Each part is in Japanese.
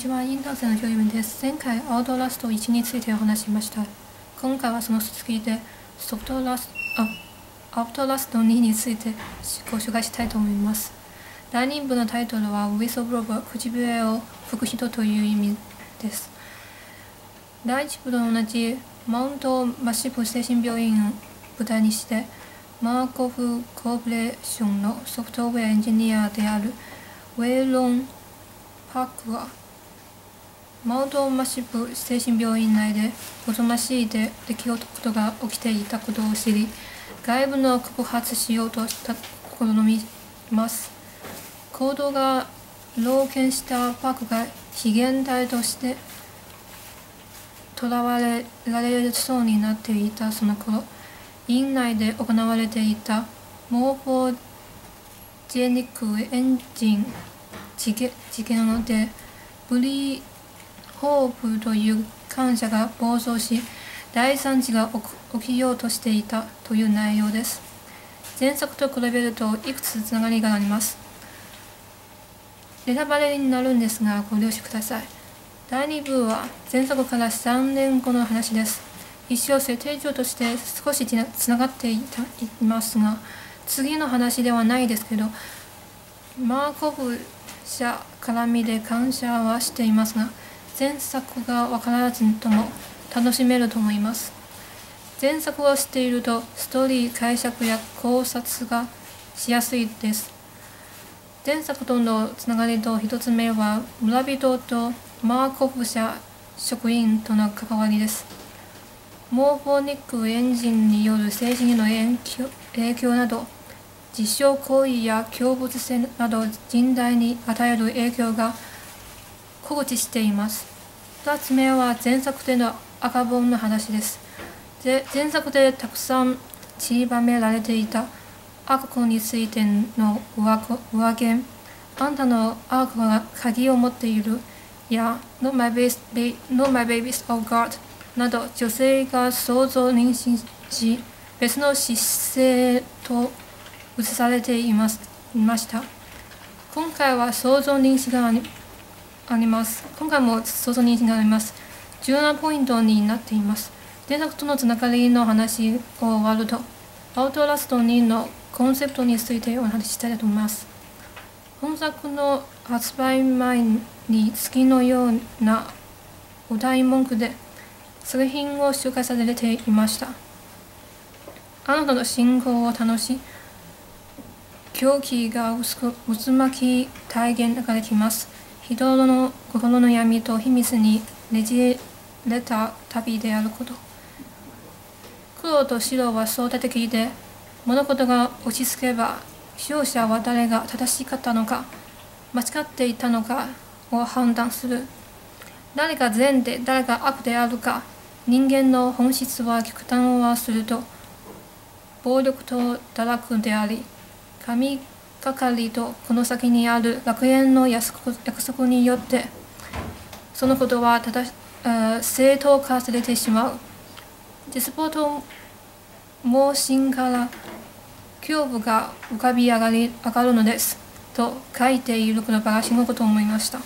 3世のジョイムです。前回、アウトラスト1についてお話しました。今回はその続きで、ソフトラスト、あ、アウトラスト2についてご紹介したいと思います。第2部のタイトルは、ウィスブローバー、口笛を吹く人という意味です。第1部と同じ、マウントマシブ精神病院を舞台にして、マーコフコーポレーションのソフトウェアエンジニアであるウェイロン・パークはマウントマシブ精神病院内でおとましいで出来事が起きていたことを知り外部の告発しようとした試みます。行動が老犬したパークが非現代として囚われられそうになっていたその頃院内で行われていたモーフォージェニックエンジン事件でブリーホープという感謝が暴走し大惨事が起きようとしていたという内容です。前作と比べるといくつつながりがあります。ネタバレになるんですがご了承ください。第2部は前作から3年後の話です。一応設定上として少しつながっていたいますが次の話ではないですけどマーコフ社絡みで感謝はしていますが前作が分からずとも楽しめると思います。前作を知っているとストーリー解釈や考察がしやすいです。前作とのつながりと一つ目は村人とマーコフ社職員との関わりです。モーフォニックエンジンによる政治への影響など実証行為や共物性など人材に与える影響が放置しています。2つ目は前作での赤本の話です。で前作でたくさん散りばめられていた赤子についての上言、あんたの赤子が鍵を持っている、や、Not my, baby, Not my babies, oh God など女性が想像妊娠し、別の姿勢と映されていますいました。今回は想像妊娠があります。今回も想像認識がります。重要なポイントになっています。電作とのつながりの話を終わると、アウトラスト2のコンセプトについてお話ししたいと思います。本作の発売前に月のようなお題文句で作品を紹介されていました。あなたの信仰を楽し、狂気が薄く渦巻き体現ができます。人の心の闇と秘密にねじれた旅であること。黒と白は相対的で物事が落ち着けば勝者は誰が正しかったのか間違っていたのかを判断する。誰が善で誰が悪であるか人間の本質は極端はすると暴力と堕落であり神係とこの先にある楽園の約束によってそのことはただ正当化されてしまう。デスポート盲信から恐怖が浮かび上がり上がるのですと書いている言葉が死ぬこと思いました。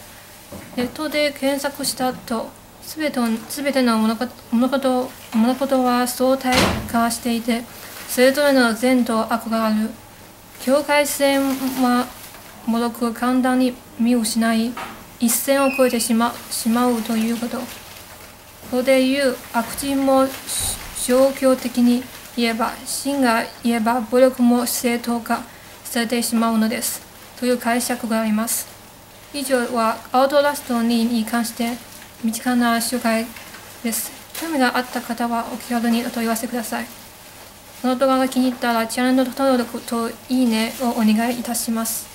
ネットで検索したとすべてての物事物事は相対化していてそれぞれの善と悪がある境界線はもろく簡単に見失い一線を越えてしましまうということ。ここで言う悪人も状況的に言えば真が言えば武力も正当化されてしまうのですという解釈があります。以上はアウトラスト2に関して身近な紹介です。興味があった方はお気軽にお問い合わせください。この動画が気に入ったらチャンネル登録といいねをお願いいたします。